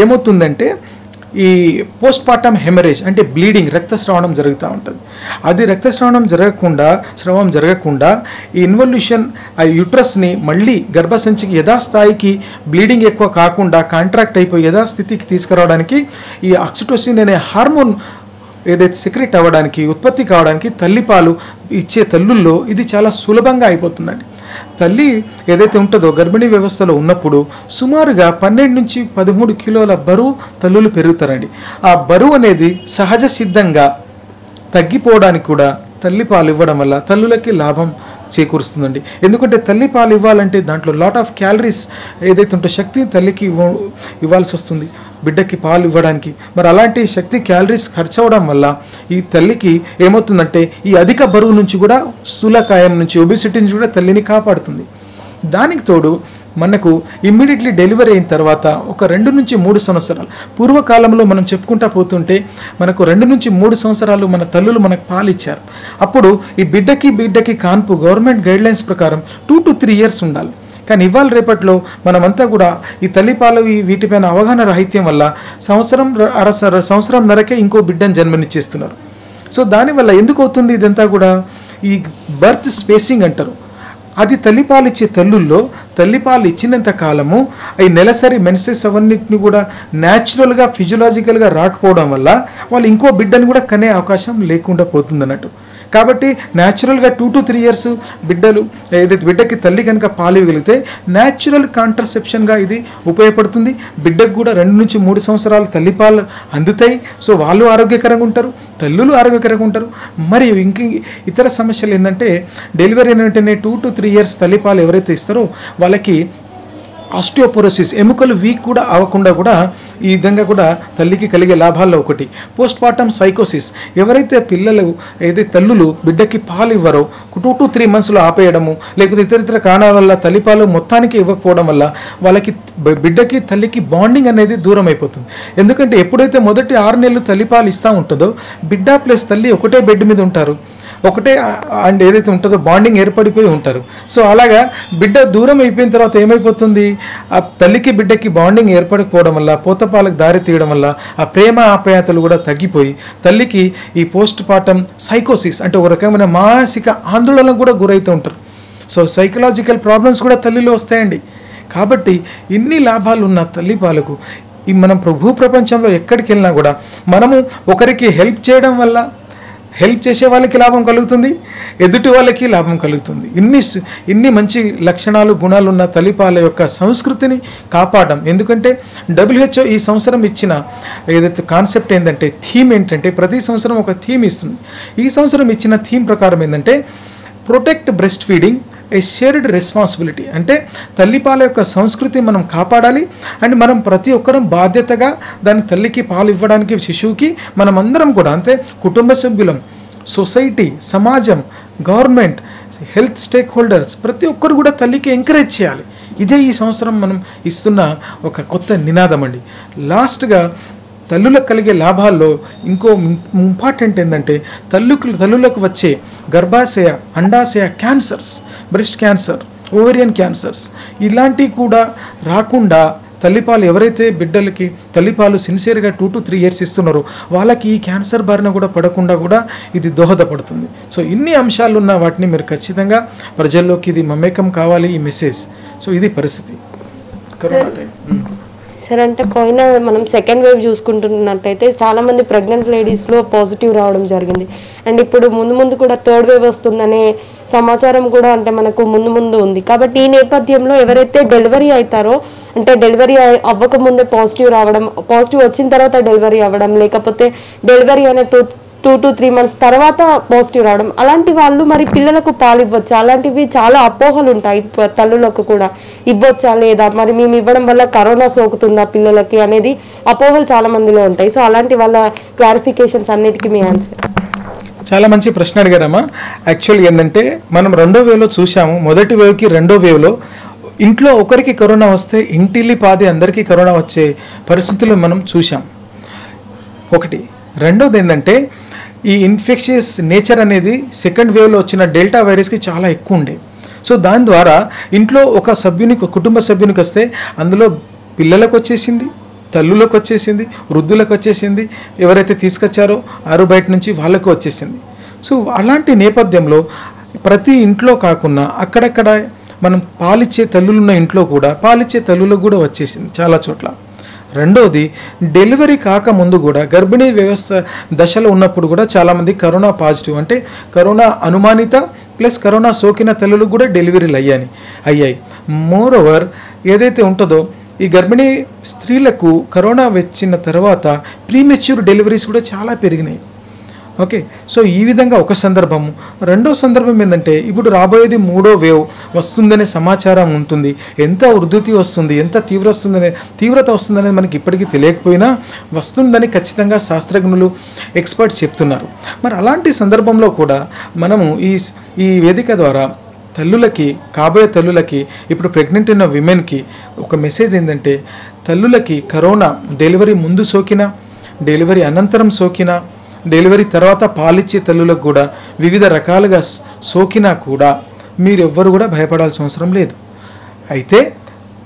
ఏమవుతుందంటే ఈ పోస్ట్ పార్టమ్ హెమరేజ్ అంటే బ్లీడింగ్ రక్తస్రావణం జరుగుతూ ఉంటుంది. అది రక్తస్రావణం జరగకుండా స్రవం జరగకుండా ఈ ఇన్వల్యూషన్ ఆ యుట్రస్ని మళ్ళీ గర్భసంచికి యథాస్థాయికి బ్లీడింగ్ ఎక్కువ కాకుండా కాంట్రాక్ట్ అయిపోయి యథాస్థితికి తీసుకురావడానికి ఈ ఆక్సిటోసిన్ అనే హార్మోన్ ఏదైతే సెక్రెట్ అవ్వడానికి ఉత్పత్తి కావడానికి తల్లిపాలు ఇచ్చే తల్లుల్లో ఇది చాలా సులభంగా అయిపోతుందండి. తల్లి ఏదైతే ఉంటుందో గర్భిణీ వ్యవస్థలో ఉన్నప్పుడు సుమారుగా పన్నెండు నుంచి పదమూడు కిలోల బరువు తల్లులు పెరుగుతారండి. ఆ బరువు అనేది సహజ సిద్ధంగా తగ్గిపోవడానికి కూడా తల్లి పాలు ఇవ్వడం వల్ల తల్లులకి లాభం చేకూరుస్తుందండి. ఎందుకంటే తల్లి పాలు ఇవ్వాలంటే దాంట్లో లాట్ ఆఫ్ క్యాలరీస్ ఏదైతే ఉంటో శక్తి తల్లికి ఇవ్వ ఇవ్వాల్సి వస్తుంది. బిడ్డకి పాలు ఇవ్వడానికి. మరి అలాంటి శక్తి క్యాలరీస్ ఖర్చు అవ్వడం వల్ల ఈ తల్లికి ఏమవుతుందంటే ఈ అధిక బరువు నుంచి కూడా స్థూలకాయం నుంచి ఒబిసిటీ నుంచి కూడా తల్లిని కాపాడుతుంది. దానికి తోడు మనకు ఇమ్మీడియట్లీ డెలివరీ అయిన తర్వాత ఒక రెండు నుంచి మూడు సంవత్సరాలు పూర్వకాలంలో మనం చెప్పుకుంటా పోతుంటే మనకు రెండు నుంచి మూడు సంవత్సరాలు మన తల్లులు మనకు పాలిచ్చారు అప్పుడు ఈ బిడ్డకి బిడ్డకి కాన్పు గవర్నమెంట్ గైడ్లైన్స్ ప్రకారం టూ టు త్రీ ఇయర్స్ ఉండాలి. కానీ ఇవాళ రేపట్లో మనమంతా కూడా ఈ తల్లిపాలు వీటిపైన అవగాహన రాహిత్యం వల్ల సంవత్సరం అరస అర సంవత్సరం నరకే ఇంకో బిడ్డను జన్మనిచ్చేస్తున్నారు. సో దానివల్ల ఎందుకు అవుతుంది ఇదంతా కూడా ఈ బర్త్ స్పేసింగ్ అంటారు. అది తల్లిపాలు ఇచ్చే తల్లుల్లో తల్లిపాలు ఇచ్చినంత కాలము ఈ నెలసరి మెన్సెస్ అవన్నిటిని కూడా న్యాచురల్గా ఫిజియలాజికల్గా రాకపోవడం వల్ల వాళ్ళు ఇంకో బిడ్డను కూడా కనే అవకాశం లేకుండా పోతుంది అన్నట్టు కాబట్టి న్యాచురల్గా టూ టు త్రీ ఇయర్స్ బిడ్డలు ఏదైతే బిడ్డకి తల్లి కనుక పాలు ఇవ్వగలిగితే న్యాచురల్ కాంట్రసెప్షన్గా ఇది ఉపయోగపడుతుంది. బిడ్డకు కూడా రెండు నుంచి మూడు సంవత్సరాలు తల్లిపాలు అందుతాయి. సో వాళ్ళు ఆరోగ్యకరంగా ఉంటారు తల్లులు ఆరోగ్యకరంగా ఉంటారు. మరియు ఇంక ఇతర సమస్యలు ఏంటంటే డెలివరీ అయిన వెంటనే టూ టు త్రీ ఇయర్స్ తల్లిపాలు ఎవరైతే ఇస్తారో వాళ్ళకి ఆస్టియోపోరోసిస్ ఎముకలు వీక్ కూడా అవ్వకుండా కూడా ఈ విధంగా కూడా తల్లికి కలిగే లాభాల్లో ఒకటి. పోస్ట్ పార్టమ్ సైకోసిస్ ఎవరైతే పిల్లలు ఏదైతే తల్లులు బిడ్డకి పాలు ఇవ్వరో టూ టు త్రీ మంత్స్లో ఆపేయడము లేకపోతే ఇతరితర కారణాల వల్ల తల్లిపాలు మొత్తానికి ఇవ్వకపోవడం వల్ల వాళ్ళకి బిడ్డకి తల్లికి బాండింగ్ అనేది దూరం అయిపోతుంది ఎందుకంటే ఎప్పుడైతే మొదటి ఆరు నెలలు తల్లిపాలు ఇస్తూ ఉంటుందో బిడ్డ ప్లస్ తల్లి ఒకటే బెడ్ మీద ఉంటారు. ఒకటే అండ్ ఏదైతే ఉంటుందో బాండింగ్ ఏర్పడిపోయి ఉంటారు. సో అలాగా బిడ్డ దూరం అయిపోయిన తర్వాత ఏమైపోతుంది? ఆ తల్లికి బిడ్డకి బాండింగ్ ఏర్పడకపోవడం వల్ల పోతపాలకు దారి తీయడం వల్ల ఆ ప్రేమ ఆప్యాయతలు కూడా తగ్గిపోయి తల్లికి ఈ పోస్ట్ పార్టం సైకోసిస్ అంటే ఒక రకమైన మానసిక ఆందోళనకు కూడా గురవుతూ ఉంటారు. సో సైకలాజికల్ ప్రాబ్లమ్స్ కూడా తల్లిలో వస్తాయండి. కాబట్టి ఇన్ని లాభాలు ఉన్న తల్లి పాలకు ఈ మనం ప్రభు ప్రపంచంలో ఎక్కడికి వెళ్ళినా కూడా మనము ఒకరికి హెల్ప్ చేయడం వల్ల హెల్ప్ చేసే వాళ్ళకి లాభం కలుగుతుంది ఎదుటి వాళ్ళకి లాభం కలుగుతుంది. ఇన్ని ఇన్ని మంచి లక్షణాలు గుణాలు ఉన్న తల్లిపాల యొక్క సంస్కృతిని కాపాడడం. ఎందుకంటే డబ్ల్యూహెచ్ఓ ఈ సంవత్సరం ఇచ్చిన ఏదైతే కాన్సెప్ట్ ఏంటంటే థీమ్ ఏంటంటే ప్రతి సంవత్సరం ఒక థీమ్ ఇస్తుంది. ఈ సంవత్సరం ఇచ్చిన థీమ్ ప్రకారం ఏంటంటే protect breastfeeding a shared responsibility అంటే తల్లిపాల యొక్క సంస్కృతి మనం కాపాడాలి. అండ్ మనం ప్రతి ఒక్కరం బాధ్యతగా దాని తల్లికి పాలు ఇవ్వడానికి శిశువుకి మనం అందరం కూడా అంటే కుటుంబ సభ్యులం సొసైటీ సమాజం గవర్నమెంట్ హెల్త్ స్టేక్ హోల్డర్స్ ప్రతి ఒక్కరు కూడా తల్లికి ఎంకరేజ్ చేయాలి. ఇదే ఈ సంవత్సరం మనం ఇస్తున్న ఒక కొత్త నినాదం అండి. లాస్ట్గా తల్లులకు కలిగే లాభాల్లో ఇంకో ఇంపార్టెంట్ ఏంటంటే తల్లుకు తల్లులకు వచ్చే గర్భాశయ అండాశయ cancers breast cancer ovarian cancers ఇలాంటివి కూడా రాకుండా తల్లిపాలు ఎవరైతే బిడ్డలకి తల్లిపాలు సిన్సియర్గా టూ టు త్రీ ఇయర్స్ ఇస్తున్నారో వాళ్ళకి ఈ క్యాన్సర్ బారిన కూడా పడకుండా కూడా ఇది దోహదపడుతుంది. సో ఇన్ని అంశాలు ఉన్న వాటిని మీరు ఖచ్చితంగా ప్రజల్లోకి ఇది మమేకం కావాలి ఈ మెసేజ్. సో ఇది పరిస్థితి. Corona time. మ్మ్. సరే అంటే పోయిన మనం సెకండ్ వేవ్ చూసుకుంటున్నట్టయితే చాలా మంది ప్రెగ్నెంట్ లేడీస్లో పాజిటివ్ రావడం జరిగింది అండ్ ఇప్పుడు ముందు ముందు కూడా థర్డ్ వేవ్ వస్తుందనే సమాచారం కూడా అంటే మనకు ముందు ముందు ఉంది కాబట్టి ఈ నేపథ్యంలో ఎవరైతే డెలివరీ అవుతారో అంటే డెలివరీ అవ్వకముందే పాజిటివ్ రావడం పాజిటివ్ వచ్చిన తర్వాత డెలివరీ అవ్వడం లేకపోతే డెలివరీ అనే two two to three months తర్వాత పాజిటివ్ రావడం. అలాంటి వాళ్ళు మరి పిల్లలకు పాలు ఇవ్వచ్చు? అలాంటివి చాలా అపోహలు ఉంటాయి. తల్లులకు కూడా. ఇవ్వచ్చా లేదా? మరి మేము ఇవ్వడం వల్ల కరోనా సోకుతుందా పిల్లలకి అనేది అపోహలు చాలా మందిలో ఉంటాయి. సో అలాంటి వాళ్ళ క్లారిఫికేషన్స్ అన్నిటికీ మీ ఆన్సర్ చాలా మంచి ప్రశ్న అడిగారమ్మా. యాక్చువల్గా ఏంటంటే మనం రెండో వేవ్లో చూసాము మొదటి వేవ్కి రెండో వేవ్లో ఇంట్లో ఒకరికి కరోనా వస్తే ఇంటిల్లి పాది అందరికీ కరోనా వచ్చే పరిస్థితులు మనం చూసాం ఒకటి. రెండోది ఏంటంటే ఈ ఇన్ఫెక్షియస్ నేచర్ అనేది సెకండ్ వేవ్లో వచ్చిన డెల్టా వైరస్కి చాలా ఎక్కువ ఉండే. సో దాని ద్వారా ఇంట్లో ఒక సభ్యునికి కుటుంబ సభ్యునికి వస్తే అందులో పిల్లలకు వచ్చేసింది తల్లులకు వచ్చేసింది వృద్ధులకు వచ్చేసింది ఎవరైతే తీసుకొచ్చారో ఆరు బయట నుంచి వాళ్ళకు వచ్చేసింది. సో అలాంటి నేపథ్యంలో ప్రతి ఇంట్లో కాకుండా అక్కడక్కడ మనం పాలిచ్చే తల్లులున్న ఇంట్లో కూడా పాలిచ్చే తల్లులకు కూడా వచ్చేసింది చాలా చోట్ల. రెండోది డెలివరీ కాకముందు కూడా గర్భిణీ వ్యవస్థ దశలో ఉన్నప్పుడు కూడా చాలామంది కరోనా పాజిటివ్ అంటే కరోనా అనుమానిత ప్లస్ కరోనా సోకిన తల్లులకు కూడా డెలివరీలు అయ్యాయి. అయ్యాయి. మోర్ ఓవర్ ఏదైతే ఉంటుందో ఈ గర్భిణీ స్త్రీలకు కరోనా వచ్చిన తర్వాత ప్రీమెచ్యూర్ డెలివరీస్ కూడా చాలా పెరిగినాయి. ఓకే. సో ఈ విధంగా ఒక సందర్భము. రెండో సందర్భం ఏంటంటే ఇప్పుడు రాబోయేది మూడో వేవ్ వస్తుందనే సమాచారం ఉంటుంది. ఎంత ఉధృతి వస్తుంది ఎంత తీవ్ర వస్తుందనే తీవ్రత వస్తుందనేది మనకి ఇప్పటికీ తెలియకపోయినా వస్తుందని ఖచ్చితంగా శాస్త్రజ్ఞులు ఎక్స్పర్ట్స్ చెప్తున్నారు. మరి అలాంటి సందర్భంలో కూడా మనము ఈ ఈ వేదిక ద్వారా తల్లులకి కాబోయే తల్లులకి ఇప్పుడు ప్రెగ్నెంట్ ఉన్న విమెన్కి ఒక మెసేజ్ ఏంటంటే తల్లులకి కరోనా డెలివరీ ముందు సోకినా డెలివరీ అనంతరం సోకినా డెలివరీ తర్వాత పాలిచ్చే తల్లులకు కూడా వివిధ రకాలుగా సోకినా కూడా మీరెవ్వరు కూడా భయపడాల్సిన అవసరం లేదు. అయితే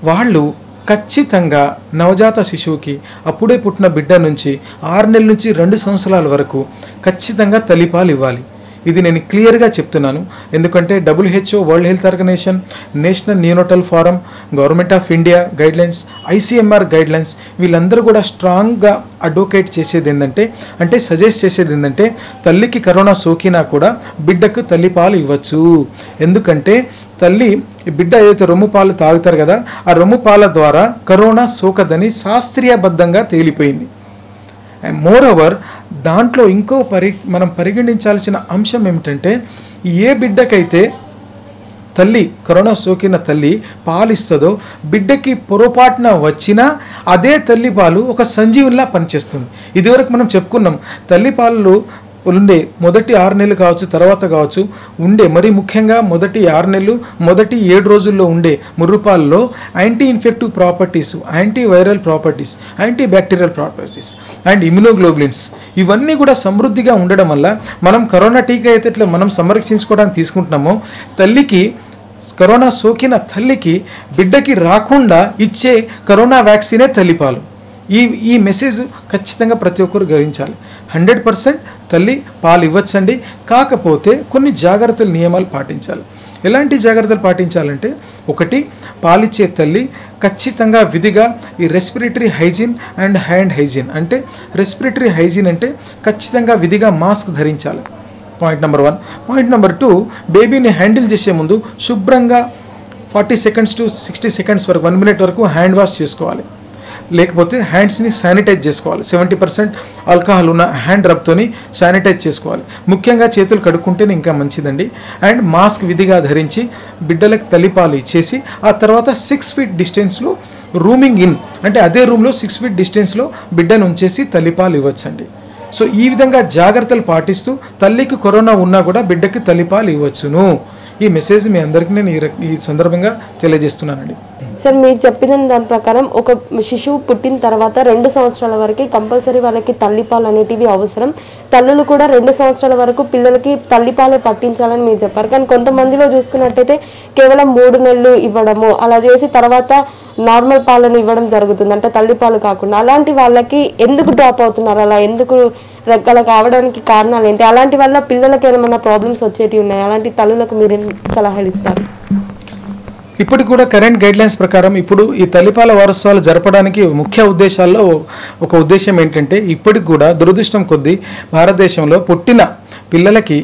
వాళ్ళు ఖచ్చితంగా నవజాత శిశువుకి అప్పుడే పుట్టిన బిడ్డ నుంచి ఆరు నెలల నుంచి రెండు సంవత్సరాల వరకు ఖచ్చితంగా తల్లిపాలు ఇవ్వాలి. ఇది నేను క్లియర్గా చెప్తున్నాను. ఎందుకంటే WHO world health organization national neonatal forum government of India guidelines ICMR guidelines వీళ్ళందరూ కూడా స్ట్రాంగ్గా అడ్వకేట్ చేసేది ఏంటంటే అంటే సజెస్ట్ చేసేది ఏంటంటే తల్లికి కరోనా సోకినా కూడా బిడ్డకు తల్లిపాలు ఇవ్వచ్చు. ఎందుకంటే తల్లి బిడ్డ ఏదైతే రొమ్ము పాలు తాగుతారు కదా ఆ రొమ్ము పాల ద్వారా కరోనా సోకదని శాస్త్రీయబద్ధంగా తేలిపోయింది. మోర్ ఓవర్ దాంట్లో ఇంకో పరి మనం పరిగణించాల్సిన అంశం ఏమిటంటే ఏ బిడ్డకైతే తల్లి కరోనా సోకిన తల్లి పాలిస్తుందో బిడ్డకి పొరపాటున వచ్చినా అదే తల్లి పాలు ఒక సంజీవునిలా పనిచేస్తుంది. ఇదివరకు మనం చెప్పుకున్నాం తల్లి పాలు ఉండే మొదటి ఆరు నెలలు కావచ్చు తర్వాత కావచ్చు ఉండే. మరి ముఖ్యంగా మొదటి ఆరు నెలలు మొదటి ఏడు రోజుల్లో ఉండే ముర్రుపాల్లో anti infective properties anti viral properties anti bacterial properties and immunoglobulins ఇవన్నీ కూడా సమృద్ధిగా ఉండడం వల్ల మనం కరోనా టీకా అయితే ఇట్లా మనం సంరక్షించుకోవడానికి తీసుకుంటున్నామో తల్లికి కరోనా సోకిన తల్లికి బిడ్డకి రాకుండా ఇచ్చే కరోనా వ్యాక్సినే తల్లిపాలు. ఈ ఈ మెసేజ్ ఖచ్చితంగా ప్రతి ఒక్కరు గ్రహించాలి హండ్రెడ్ పర్సెంట్ తల్లి పాలు ఇవ్వచ్చండి. కాకపోతే కొన్ని జాగ్రత్తలు నియమాలు పాటించాలి. ఎలాంటి జాగ్రత్తలు పాటించాలంటే ఒకటి పాలిచ్చే తల్లి ఖచ్చితంగా విధిగా ఈ respiratory hygiene and hand hygiene అంటే రెస్పిరేటరీ హైజీన్ అంటే ఖచ్చితంగా విధిగా మాస్క్ ధరించాలి. Point number one point number two బేబీని హ్యాండిల్ చేసే ముందు శుభ్రంగా forty seconds to sixty seconds వరకు వన్ మినిట్ వరకు హ్యాండ్ వాష్ చేసుకోవాలి. లేకపోతే హ్యాండ్స్ని శానిటైజ్ చేసుకోవాలి. సెవెంటీ పర్సెంట్ ఆల్కహాల్ ఉన్న హ్యాండ్ రబ్తోని శానిటైజ్ చేసుకోవాలి. ముఖ్యంగా చేతులు కడుక్కుంటేనే ఇంకా మంచిదండి. అండ్ మాస్క్ విధిగా ధరించి బిడ్డలకు తల్లిపాలు ఇచ్చేసి ఆ తర్వాత సిక్స్ ఫీట్ డిస్టెన్స్లో రూమింగ్ ఇన్ అంటే అదే రూమ్లో సిక్స్ ఫీట్ డిస్టెన్స్లో బిడ్డను ఉంచేసి తల్లిపాలు ఇవ్వచ్చండి. సో ఈ విధంగా జాగ్రత్తలు పాటిస్తూ తల్లికి కరోనా ఉన్నా కూడా బిడ్డకి తల్లిపాలు ఇవ్వచ్చును. ఈ మెసేజ్ మీ అందరికీ నేను ఈ ఈ సందర్భంగా తెలియజేస్తున్నానండి. సార్ మీరు చెప్పిన దాని ప్రకారం ఒక శిశువు పుట్టిన తర్వాత రెండు సంవత్సరాల వరకు కంపల్సరీ వాళ్ళకి తల్లిపాలు అనేటివి అవసరం. తల్లులు కూడా రెండు సంవత్సరాల వరకు పిల్లలకి తల్లిపాలే పట్టించాలని మీరు చెప్పారు. కానీ కొంతమందిలో చూసుకున్నట్టయితే కేవలం మూడు నెలలు ఇవ్వడము అలా చేసి తర్వాత నార్మల్ పాలను ఇవ్వడం జరుగుతుంది. అంటే తల్లిపాలు కాకుండా అలాంటి వాళ్ళకి ఎందుకు డ్రాప్ అవుతున్నారు? అలా ఎందుకు అలా కావడానికి కారణాలు ఏంటి? అలాంటి వల్ల పిల్లలకి ఏమైనా ప్రాబ్లమ్స్ వచ్చేటివి ఉన్నాయి? అలాంటి తల్లులకు మీరు సలహాలు ఇస్తారు? ఇప్పటికి కూడా కరెంట్ గైడ్లైన్స్ ప్రకారం ఇప్పుడు ఈ తల్లిపాల వారోత్సవాలు జరపడానికి ముఖ్య ఉద్దేశాల్లో ఒక ఉద్దేశం ఏంటంటే ఇప్పటికి కూడా దురదృష్టం కొద్దీ భారతదేశంలో పుట్టిన పిల్లలకి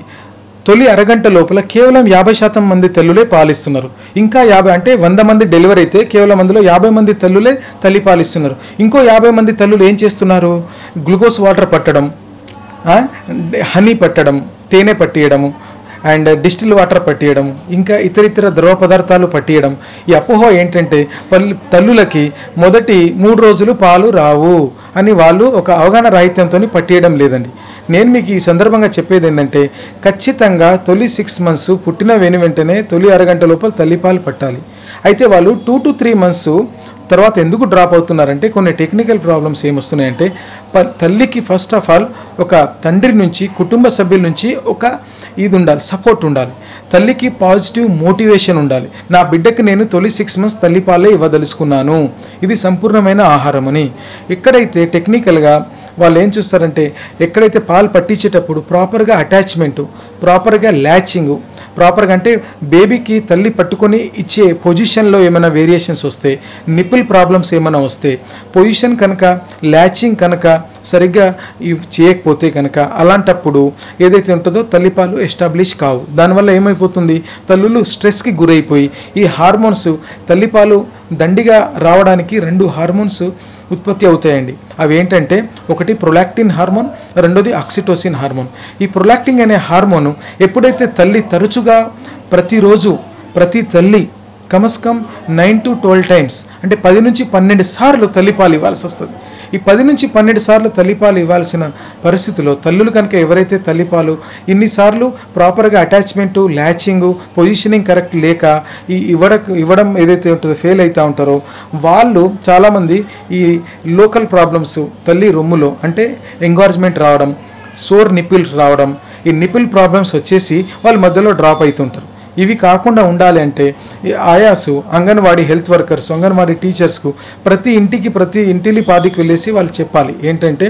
తొలి అరగంట లోపల కేవలం యాభై శాతం మంది తల్లులే పాలిస్తున్నారు. ఇంకా యాభై అంటే వంద మంది డెలివరీ అయితే కేవలం అందులో యాభై మంది తల్లులే తల్లి పాలిస్తున్నారు. ఇంకో యాభై మంది తల్లులు ఏం చేస్తున్నారు? గ్లూకోజ్ వాటర్ పట్టడం హనీ పట్టడం తేనె పట్టియడము అండ్ డిస్టిల్ వాటర్ పట్టియడం ఇంకా ఇతర ఇతర ద్రవ పదార్థాలు పట్టియడం. ఈ అపోహ ఏంటంటే పల్లి తల్లులకి మొదటి మూడు రోజులు పాలు రావు అని వాళ్ళు ఒక అవగాహన రాహిత్యంతో పట్టియడం లేదండి. నేను మీకు ఈ సందర్భంగా చెప్పేది ఏంటంటే ఖచ్చితంగా తొలి సిక్స్ మంత్స్ పుట్టిన వెను వెంటనే తొలి అరగంట లోపల తల్లిపాలు పట్టాలి. అయితే వాళ్ళు టూ టు త్రీ మంత్స్ తర్వాత ఎందుకు డ్రాప్ అవుతున్నారంటే కొన్ని టెక్నికల్ ప్రాబ్లమ్స్ ఏమొస్తున్నాయంటే ప- తల్లికి ఫస్ట్ ఆఫ్ ఆల్ ఒక తండ్రి నుంచి కుటుంబ సభ్యుల నుంచి ఒక ఇది ఉండాలి సపోర్ట్ ఉండాలి. తల్లికి పాజిటివ్ మోటివేషన్ ఉండాలి. నా బిడ్డకి నేను తొలి సిక్స్ మంత్స్ తల్లిపాలే ఇవ్వదలుచుకున్నాను. ఇది సంపూర్ణమైన ఆహారం అని ఎక్కడైతే టెక్నికల్గా వాళ్ళు ఏం చూస్తారంటే ఎక్కడైతే పాలు పట్టించేటప్పుడు ప్రాపర్గా అటాచ్మెంటు ప్రాపర్గా ల్యాచింగు ప్రాపర్గా అంటే బేబీకి తల్లి పట్టుకొని ఇచ్చే పొజిషన్లో ఏమైనా వేరియేషన్స్ వస్తే నిప్పుల్ ప్రాబ్లమ్స్ ఏమైనా వస్తే పొజిషన్ కనుక ల్యాచింగ్ కనుక సరిగ్గా చేయకపోతే కనుక అలాంటప్పుడు ఏదైతే ఉంటుందో తల్లిపాలు ఎస్టాబ్లిష్ కావు. దానివల్ల ఏమైపోతుంది? తల్లులు స్ట్రెస్కి గురైపోయి ఈ హార్మోన్స్ తల్లిపాలు దండిగా రావడానికి రెండు హార్మోన్స్ ఉత్పత్తి అవుతాయండి. అవి ఏంటంటే ఒకటి ప్రొలాక్టిన్ హార్మోన్ రెండోది ఆక్సిటోసిన్ హార్మోన్. ఈ ప్రొలాక్టిన్ అనే హార్మోన్ ఎప్పుడైతే తల్లి తరచుగా ప్రతిరోజు ప్రతి తల్లి కమస్ నైన్ టు ట్వెల్వ్ టైమ్స్ అంటే పది నుంచి పన్నెండు సార్లు తల్లిపాలు ఇవ్వాల్సి వస్తుంది. ఈ పది నుంచి పన్నెండు సార్లు తల్లిపాలు ఇవ్వాల్సిన పరిస్థితిలో తల్లులు కనుక ఎవరైతే తల్లిపాలు ఇన్నిసార్లు ప్రాపర్గా అటాచ్మెంటు ల్యాచింగు పొజిషనింగ్ కరెక్ట్ లేక ఈ ఇవ్వడ ఇవ్వడం ఏదైతే ఉంటుందో ఫెయిల్ అవుతూ ఉంటారో వాళ్ళు చాలామంది ఈ లోకల్ ప్రాబ్లమ్స్ తల్లి రొమ్ములో అంటే ఎంగార్జ్మెంట్ రావడం సోర్ నిపిల్స్ రావడం ఈ నిపిల్ ప్రాబ్లమ్స్ వచ్చేసి వాళ్ళు మధ్యలో డ్రాప్ అవుతుంటారు ఇవి కాకుండా ఉండాలి అంటే ఆయాసు అంగన్వాడీ హెల్త్ వర్కర్స్ అంగన్వాడీ టీచర్స్కు ప్రతి ఇంటికి ప్రతి ఇంటిలి పాదికి వెళ్ళేసి వాళ్ళు చెప్పాలి. ఏంటంటే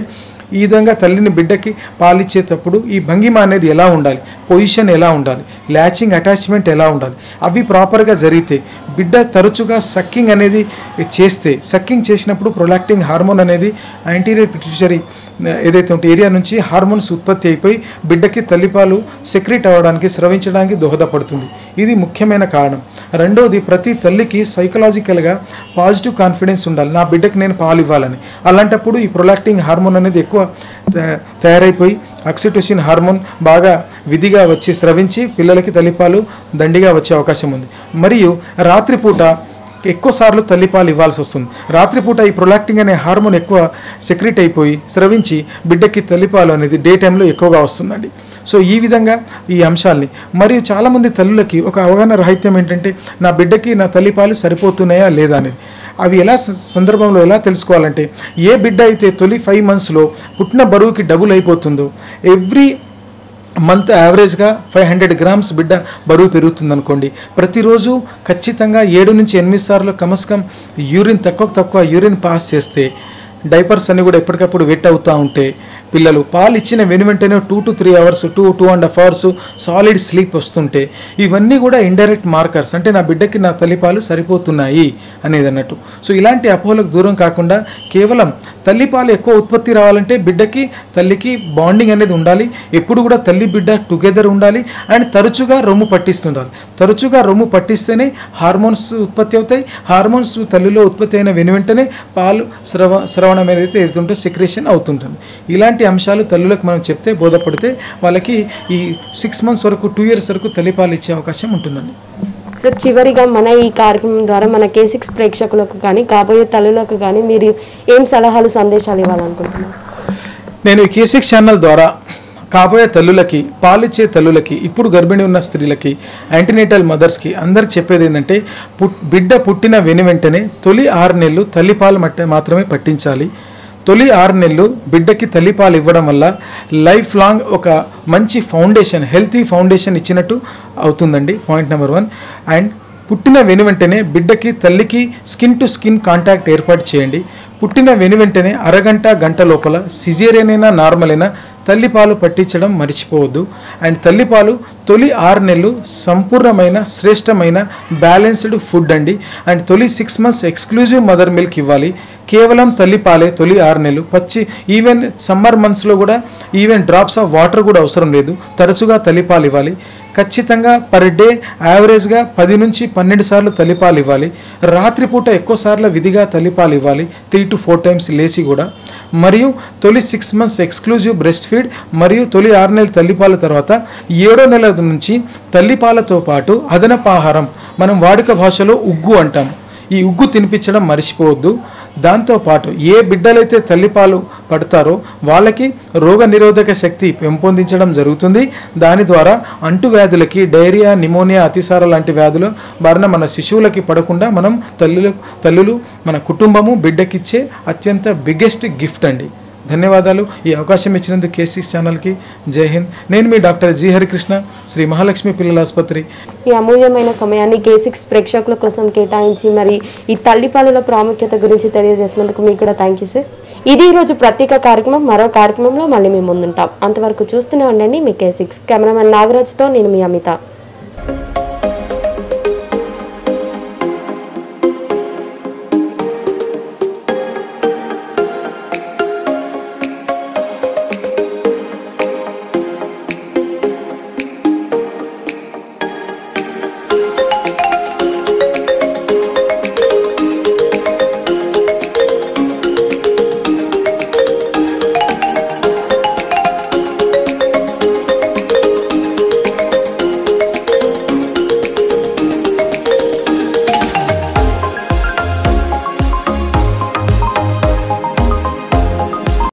ఈ విధంగా తల్లిని బిడ్డకి పాలిచ్చేటప్పుడు ఈ భంగిమ అనేది ఎలా ఉండాలి? పొజిషన్ ఎలా ఉండాలి? ల్యాచింగ్ అటాచ్మెంట్ ఎలా ఉండాలి? అవి ప్రాపర్గా జరిగితే బిడ్డ తరచుగా సక్కింగ్ అనేది చేస్తే సక్కింగ్ చేసినప్పుడు ప్రొలాక్టింగ్ హార్మోన్ అనేది యాంటీరియర్ పిట్యూషరీ ఏదైతే ఉంటే ఏరియా నుంచి హార్మోన్స్ ఉత్పత్తి అయిపోయి బిడ్డకి తల్లిపాలు సెక్రెట్ అవ్వడానికి స్రవించడానికి దోహదపడుతుంది. ఇది ముఖ్యమైన కారణం. రెండవది ప్రతి తల్లికి సైకలాజికల్గా పాజిటివ్ కాన్ఫిడెన్స్ ఉండాలి. నా బిడ్డకి నేను పాలు ఇవ్వాలని. అలాంటప్పుడు ఈ ప్రొలాక్టింగ్ హార్మోన్ అనేది ఎక్కువ త- తయారైపోయి ఆక్సిటోసిన్ హార్మోన్ బాగా విధిగా వచ్చి స్రవించి పిల్లలకి తల్లిపాలు దండిగా వచ్చే అవకాశం ఉంది. మరియు రాత్రిపూట ఎక్కువ సార్లు తల్లిపాలు ఇవ్వాల్సి వస్తుంది. రాత్రిపూట ఈ ప్రొలాక్టింగ్ అనే హార్మోన్ ఎక్కువ సెక్రెట్ అయిపోయి స్రవించి బిడ్డకి తల్లిపాలు అనేది డే టైంలో ఎక్కువగా వస్తుందండి. సో ఈ విధంగా ఈ అంశాల్ని మరియు చాలామంది తల్లులకి ఒక అవగాహన రాహిత్యం ఏంటంటే నా బిడ్డకి నా తల్లిపాలు సరిపోతున్నాయా లేదా అనేది. అవి ఎలా సందర్భంలో ఎలా తెలుసుకోవాలంటే ఏ బిడ్డ అయితే తొలి ఫైవ్ మంత్స్లో పుట్టిన బరువుకి డబుల్ అయిపోతుందో ఎవ్రీ మంత్ యావరేజ్గా ఫైవ్ హండ్రెడ్ గ్రామ్స్ బిడ్డ బరువు పెరుగుతుంది అనుకోండి ప్రతిరోజు ఖచ్చితంగా ఏడు నుంచి ఎనిమిది సార్లు కమస్కం యూరిన్ తక్కువ తక్కువ యూరిన్ పాస్ చేస్తే డైపర్స్ అన్నీ కూడా ఎప్పటికప్పుడు వెట్ అవుతూ ఉంటే పిల్లలు పాలు ఇచ్చిన వెను వెంటనే two to three hours two two and half hours solid sleep వస్తుంటే ఇవన్నీ కూడా ఇండైరెక్ట్ మార్కర్స్ అంటే నా బిడ్డకి నా తల్లిపాలు సరిపోతున్నాయి అనేది అన్నట్టు. సో ఇలాంటి అపోహలకు దూరం కాకుండా కేవలం తల్లిపాలు ఎక్కువ ఉత్పత్తి రావాలంటే బిడ్డకి తల్లికి బాండింగ్ అనేది ఉండాలి. ఎప్పుడు కూడా తల్లి బిడ్డ టుగెదర్ ఉండాలి. అండ్ తరచుగా రొమ్ము పట్టిస్తుండాలి. తరచుగా రొమ్ము పట్టిస్తేనే హార్మోన్స్ ఉత్పత్తి అవుతాయి. హార్మోన్స్ తల్లిలో ఉత్పత్తి అయిన వెను వెంటనే పాలు స్రవ స్రవణం ఏదైతే ఏదైతుంటో సెక్రేషన్ అవుతుంటుంది. ఇలాంటి అంశాలు తల్లులకు మనం చెప్తే బోధపడితే వాళ్ళకి ఈ సిక్స్ మంత్స్ వరకు టూ ఇయర్స్ వరకు తల్లిపాలు ఇచ్చే అవకాశం ఉంటుందండి. సార్ చివరిగా మన ఈ కార్యక్రమం ద్వారా మన కే సిక్స్ ప్రేక్షకులకు కానీ కాబోయే తల్లులకు కానీ మీరు ఏం సలహాలు సందేశాలు ఇవ్వాలనుకుంటున్నారు? నేను ఈ కేసిక్స్ ఛానల్ ద్వారా కాబోయే తల్లులకి పాలిచ్చే తల్లులకి ఇప్పుడు గర్భిణి ఉన్న స్త్రీలకి యాంటీనేటల్ మదర్స్కి అందరికి చెప్పేది ఏంటంటే పుట్ బిడ్డ పుట్టిన వెను వెంటనే తొలి ఆరు నెలలు తల్లిపాలు మట్ట మాత్రమే పట్టించాలి. తొలి ఆరు నెలలు బిడ్డకి తల్లిపాలు ఇవ్వడం వల్ల లైఫ్ లాంగ్ ఒక మంచి ఫౌండేషన్ హెల్తీ ఫౌండేషన్ ఇచ్చినట్టు అవుతుందండి పాయింట్ నెంబర్ వన్. అండ్ పుట్టిన వెను వెంటనే బిడ్డకి తల్లికి స్కిన్ టు స్కిన్ కాంటాక్ట్ ఏర్పాటు చేయండి. పుట్టిన వెను వెంటనే అరగంట గంట లోపల సిజేరియన్ అయినా నార్మల్ అయినా తల్లిపాలు పట్టించడం మర్చిపోవద్దు. అండ్ తల్లిపాలు తొలి ఆరు నెలలు సంపూర్ణమైన శ్రేష్టమైన బ్యాలెన్స్డ్ ఫుడ్ అండి. అండ్ తొలి six months exclusive mother milk ఇవ్వాలి. కేవలం తల్లిపాలే తొలి ఆరు నెలలు. పచ్చి ఈవెన్ సమ్మర్ మంత్స్లో కూడా ఈవెన్ డ్రాప్స్ ఆఫ్ వాటర్ కూడా అవసరం లేదు. తరచుగా తల్లిపాలు ఇవ్వాలి. ఖచ్చితంగా పర్ డే యావరేజ్గా పది నుంచి పన్నెండు సార్లు తల్లిపాలు ఇవ్వాలి. రాత్రిపూట ఎక్కువ సార్లు విధిగా తలిపాలు ఇవ్వాలి. త్రీ టు ఫోర్ టైమ్స్ లేచి కూడా. మరియు తొలి six months exclusive breast feed మరియు తొలి ఆరు నెలల తల్లిపాల తర్వాత ఏడో నెల నుంచి తల్లిపాలతో పాటు అదనపు ఆహారం మనం వాడుక భాషలో ఉగ్గు అంటాం. ఈ ఉగ్గు తినిపించడం మర్చిపోవద్దు. దాంతోపాటు ఏ బిడ్డలైతే తల్లిపాలు పడతారో వాళ్ళకి రోగ నిరోధక శక్తి పెంపొందించడం జరుగుతుంది. దాని ద్వారా అంటువ్యాధులకి డైరియా నిమోనియా అతిసార లాంటి వ్యాధులు బారిన మన శిశువులకి పడకుండా మనం తల్లులు తల్లులు మన కుటుంబము బిడ్డకిచ్చే అత్యంత బిగ్గెస్ట్ గిఫ్ట్ అండి. ధన్యవాదాలు. ఈ అవకాశం ఇచ్చినందుకు కేసీ ఛానల్కి జై హింద్. నేను మీ డాక్టర్ జి హరికృష్ణ శ్రీ మహాలక్ష్మి పిల్లల ఆసుపత్రి. ఈ అమూల్యమైన సమయాన్ని కే సిక్స్ ప్రేక్షకుల కోసం కేటాయించి మరి ఈ తల్లిపాలుల ప్రాముఖ్యత గురించి తెలియజేసినందుకు మీకు కూడా థ్యాంక్ యూ సార్ ఇది ఈ రోజు ప్రత్యేక కార్యక్రమం. మరో కార్యక్రమంలో మళ్ళీ మేము ముందుంటాం. అంతవరకు చూస్తూనే ఉండండి మీ కే సిక్స్ కెమెరామెన్ నాగరాజ్తో నేను మీ అమిత.